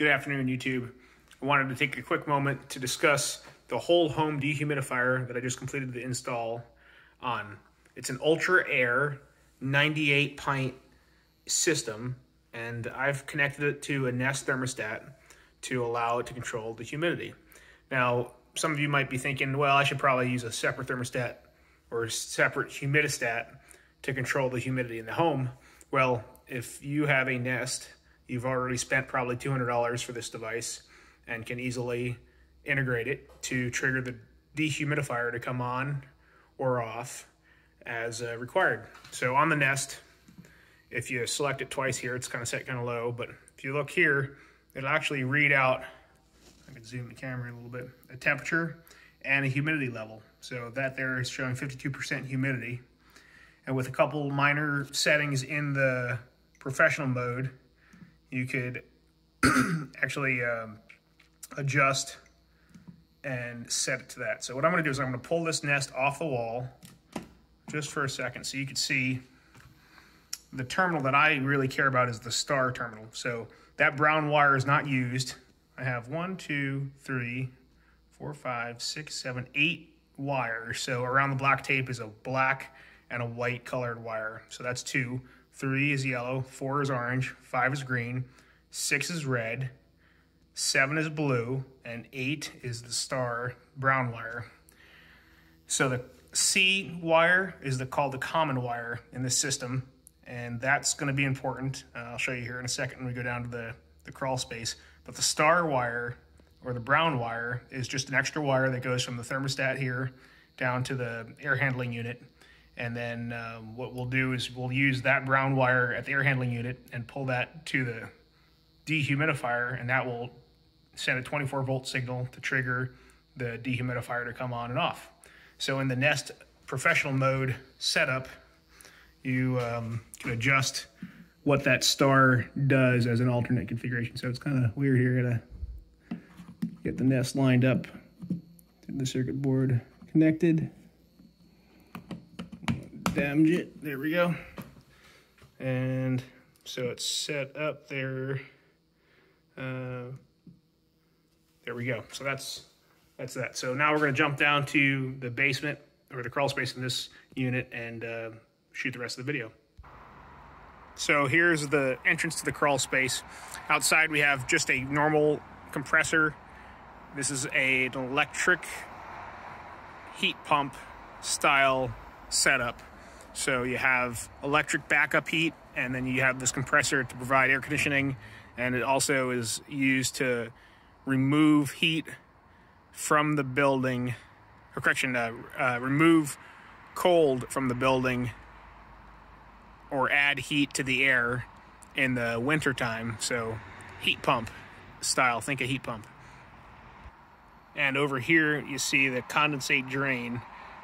Good afternoon, YouTube. I wanted to take a quick moment to discuss the whole home dehumidifier that I just completed the install on. It's an Ultra-Aire 98 pint system, and I've connected it to a Nest thermostat to allow it to control the humidity. Now, some of you might be thinking, well, I should probably use a separate thermostat or a separate humidistat to control the humidity in the home. Well, if you have a Nest You've already spent probably $200 for this device and can easily integrate it to trigger the dehumidifier to come on or off as uh, required. So on the Nest, if you select it twice here, it's kind of set kind of low, but if you look here, it'll actually read out, I can zoom the camera a little bit, a temperature and a humidity level. So that there is showing 52% humidity. And with a couple minor settings in the professional mode, you could actually um, adjust and set it to that. So what I'm going to do is I'm to pull this nest off the wall just for a second so you can see the terminal that I really care about is the star terminal. So that brown wire is not used. I have one, two, three, four, five, six, seven, eight wires. So around the black tape is a black and a white colored wire. So that's two. Three is yellow, four is orange, five is green, six is red, seven is blue, and eight is the star brown wire. So the C wire is the, called the common wire in this system, and that's going to be important. Uh, I'll show you here in a second when we go down to the, the crawl space. But the star wire or the brown wire is just an extra wire that goes from the thermostat here down to the air handling unit and then um, what we'll do is we'll use that brown wire at the air handling unit and pull that to the dehumidifier, and that will send a 24 volt signal to trigger the dehumidifier to come on and off. So in the Nest professional mode setup, you um, can adjust what that star does as an alternate configuration. So it's kind of weird here. Gotta get the Nest lined up, the circuit board connected damage it. There we go. And so it's set up there. Uh, there we go. So that's that's that. So now we're going to jump down to the basement or the crawl space in this unit and uh, shoot the rest of the video. So here's the entrance to the crawl space. Outside we have just a normal compressor. This is a, an electric heat pump style setup. So you have electric backup heat, and then you have this compressor to provide air conditioning, and it also is used to remove heat from the building, or correction, uh, uh, remove cold from the building or add heat to the air in the wintertime. So heat pump style, think a heat pump. And over here you see the condensate drain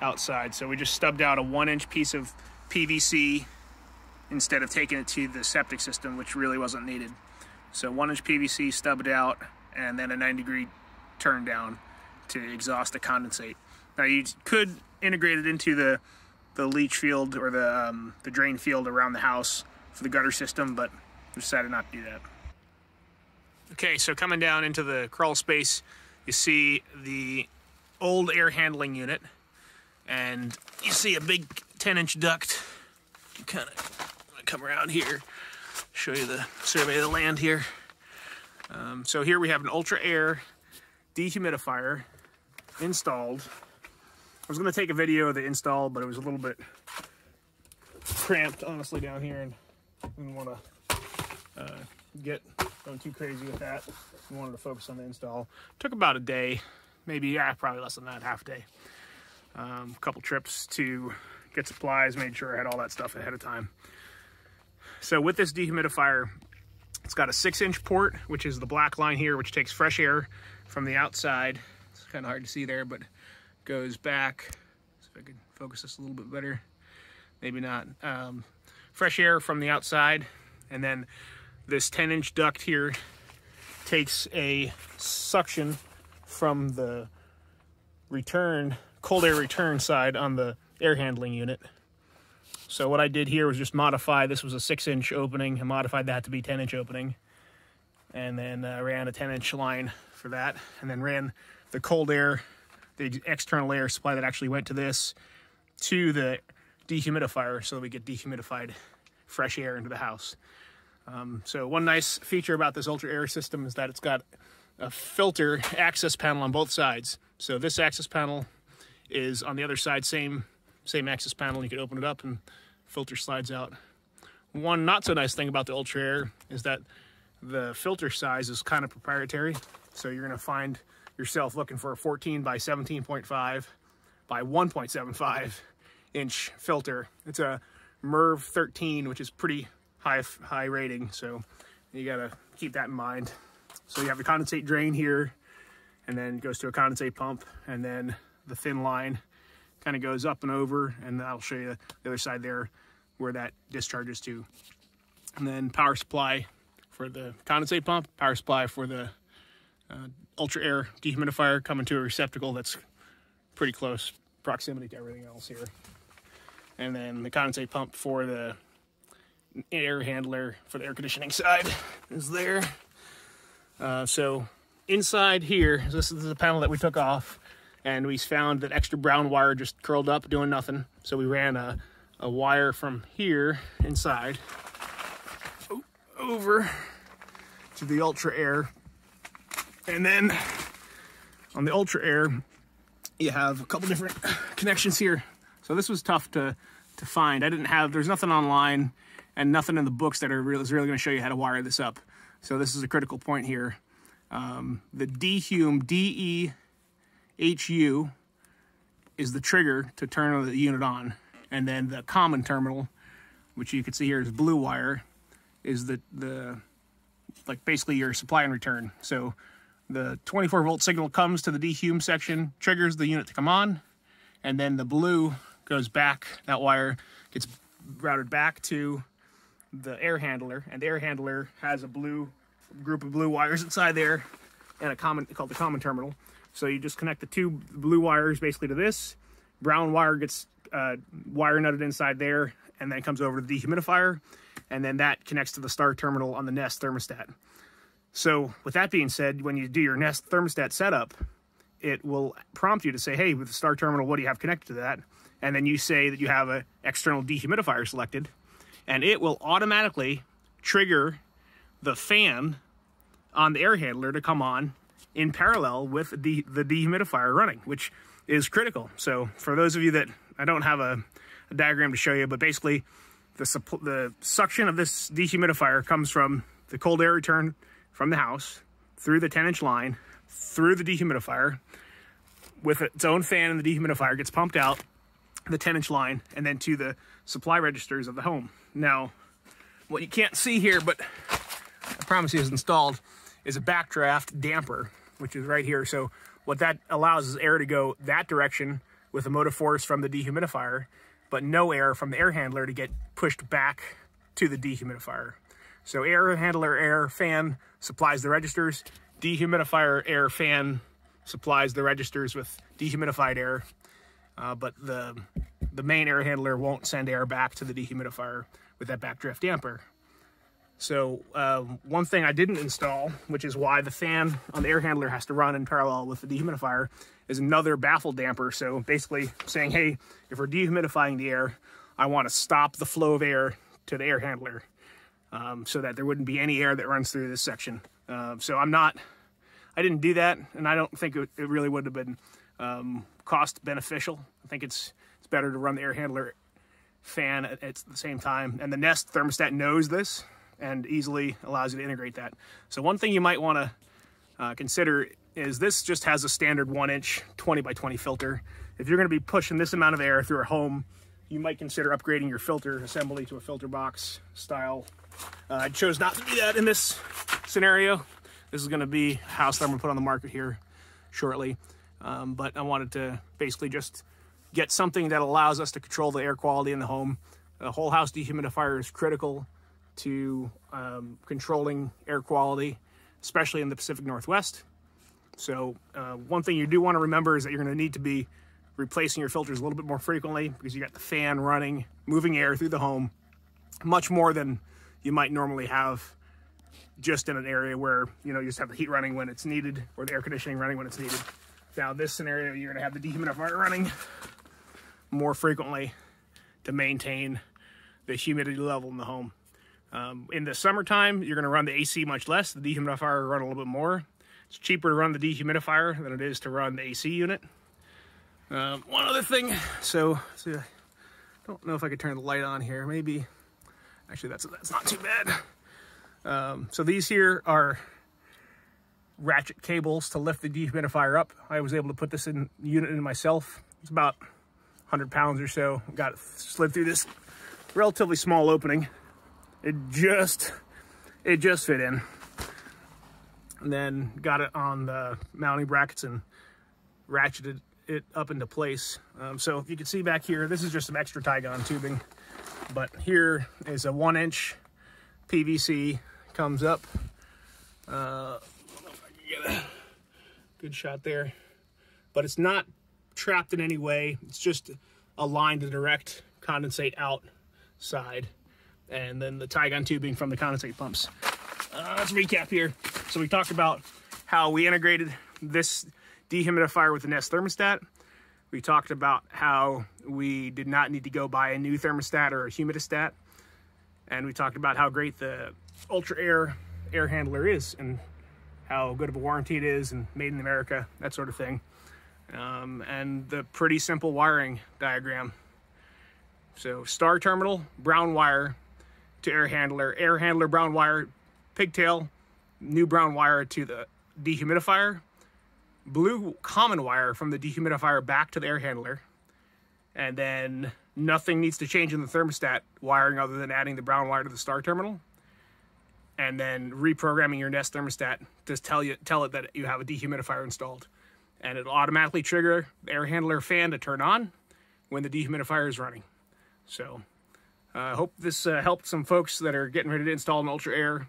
outside. So we just stubbed out a one inch piece of PVC instead of taking it to the septic system, which really wasn't needed. So one inch PVC stubbed out and then a 90 degree turn down to exhaust the condensate. Now you could integrate it into the the leach field or the um, the drain field around the house for the gutter system, but we decided not to do that. Okay, so coming down into the crawl space, you see the old air handling unit and you see a big 10 inch duct. You kind of come around here, show you the survey of the land here. Um, so here we have an Ultra-Aire dehumidifier installed. I was going to take a video of the install, but it was a little bit cramped, honestly, down here, and didn't want to uh, get going too crazy with that. I wanted to focus on the install. Took about a day, maybe yeah, probably less than that, half day um, a couple trips to get supplies, made sure I had all that stuff ahead of time. So with this dehumidifier, it's got a six inch port, which is the black line here, which takes fresh air from the outside. It's kind of hard to see there, but goes back. See if I can focus this a little bit better. Maybe not. Um, fresh air from the outside. And then this 10 inch duct here takes a suction from the return cold air return side on the air handling unit. So what I did here was just modify, this was a six inch opening, I modified that to be 10 inch opening. and then uh, ran a 10 inch line for that, and then ran the cold air, the external air supply that actually went to this, to the dehumidifier so that we get dehumidified fresh air into the house. Um, so one nice feature about this Ultra-Aire system is that it's got a filter access panel on both sides. So this access panel is on the other side, same same access panel. You can open it up and filter slides out. One not so nice thing about the Ultra-Aire is that the filter size is kind of proprietary. So you're gonna find yourself looking for a 14 by 17.5 by 1.75 inch filter. It's a MERV 13, which is pretty high high rating, so you gotta keep that in mind. So you have the condensate drain here, and then goes to a condensate pump, and then the thin line kind of goes up and over, and I'll show you the other side there where that discharges to. And then power supply for the condensate pump, power supply for the uh, Ultra-Aire dehumidifier coming to a receptacle that's pretty close proximity to everything else here. And then the condensate pump for the air handler for the air conditioning side is there. Uh, so inside here, this is the panel that we took off, and we found that extra brown wire just curled up doing nothing. So we ran a, a wire from here inside over to the Ultra-Aire. And then on the Ultra-Aire, you have a couple different connections here. So this was tough to, to find. I didn't have, there's nothing online and nothing in the books that are really, is really going to show you how to wire this up. So this is a critical point here. Um, the DHUM, D-E-H-U, is the trigger to turn the unit on. And then the common terminal, which you can see here is blue wire, is the, the like basically your supply and return. So the 24 volt signal comes to the DHUM section, triggers the unit to come on, and then the blue goes back, that wire gets routed back to the air handler, and the air handler has a blue group of blue wires inside there and a common called the common terminal. So you just connect the two blue wires basically to this. Brown wire gets uh, wire nutted inside there and then comes over to the dehumidifier and then that connects to the star terminal on the Nest thermostat. So with that being said, when you do your Nest thermostat setup, it will prompt you to say, hey, with the star terminal, what do you have connected to that? And then you say that you have an external dehumidifier selected and it will automatically trigger the fan on the air handler to come on in parallel with the, the dehumidifier running, which is critical. So for those of you that, I don't have a, a diagram to show you, but basically the, the suction of this dehumidifier comes from the cold air return from the house through the 10 inch line, through the dehumidifier, with its own fan and the dehumidifier gets pumped out the 10 inch line and then to the supply registers of the home. Now, what you can't see here, but I promise you is installed, is a backdraft damper, which is right here. So what that allows is air to go that direction with a motive force from the dehumidifier, but no air from the air handler to get pushed back to the dehumidifier. So air handler air fan supplies the registers, dehumidifier air fan supplies the registers with dehumidified air, uh, but the the main air handler won't send air back to the dehumidifier with that backdraft damper. So uh, one thing I didn't install, which is why the fan on the air handler has to run in parallel with the dehumidifier, is another baffle damper. So basically saying, hey, if we're dehumidifying the air, I want to stop the flow of air to the air handler um, so that there wouldn't be any air that runs through this section. Uh, so I'm not, I didn't do that, and I don't think it, it really would have been um, cost beneficial. I think it's it's better to run the air handler fan at, at the same time. And the Nest thermostat knows this and easily allows you to integrate that. So one thing you might want to uh, consider is this just has a standard one inch 20 by 20 filter. If you're going to be pushing this amount of air through a home, you might consider upgrading your filter assembly to a filter box style. Uh, I chose not to do that in this scenario. This is going to be a house that I'm going to put on the market here shortly. Um, but I wanted to basically just get something that allows us to control the air quality in the home. A whole house dehumidifier is critical to um, controlling air quality, especially in the Pacific Northwest. So uh, one thing you do want to remember is that you're going to need to be replacing your filters a little bit more frequently because you got the fan running, moving air through the home, much more than you might normally have just in an area where, you know, you just have the heat running when it's needed or the air conditioning running when it's needed. Now, this scenario, you're going to have the dehumidifier running more frequently to maintain the humidity level in the home. Um, in the summertime, you're going to run the AC much less. The dehumidifier will run a little bit more. It's cheaper to run the dehumidifier than it is to run the AC unit. Um, one other thing, so, so I don't know if I could turn the light on here. Maybe, actually, that's that's not too bad. Um, so these here are ratchet cables to lift the dehumidifier up. I was able to put this in unit in myself. It's about 100 pounds or so. Got it slid through this relatively small opening. It just, it just fit in. And then got it on the mounting brackets and ratcheted it up into place. Um, so if you can see back here, this is just some extra Tygon tubing, but here is a one inch PVC comes up. Uh, good shot there, but it's not trapped in any way. It's just a line to direct condensate outside and then the Tygon tubing from the condensate pumps. Uh, let's recap here. So we talked about how we integrated this dehumidifier with the Nest thermostat. We talked about how we did not need to go buy a new thermostat or a humidistat. And we talked about how great the Ultra-Aire air handler is and how good of a warranty it is and made in America, that sort of thing. Um, and the pretty simple wiring diagram. So star terminal, brown wire to air handler, air handler, brown wire, pigtail, new brown wire to the dehumidifier, blue common wire from the dehumidifier back to the air handler, and then nothing needs to change in the thermostat wiring other than adding the brown wire to the star terminal, and then reprogramming your Nest thermostat to tell you tell it that you have a dehumidifier installed, and it'll automatically trigger the air handler fan to turn on when the dehumidifier is running. So I uh, hope this uh, helped some folks that are getting ready to install an Ultra-Aire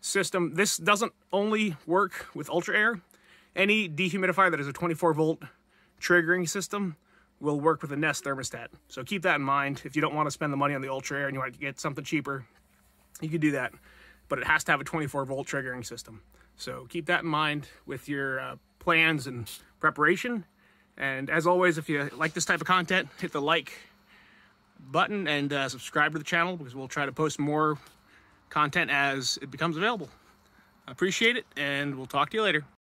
system. This doesn't only work with Ultra-Aire. Any dehumidifier that is a 24 volt triggering system will work with a Nest thermostat. So keep that in mind. If you don't want to spend the money on the Ultra-Aire and you want to get something cheaper, you can do that. But it has to have a 24 volt triggering system. So keep that in mind with your uh, plans and preparation. And as always, if you like this type of content, hit the like button and uh, subscribe to the channel because we'll try to post more content as it becomes available. I appreciate it, and we'll talk to you later.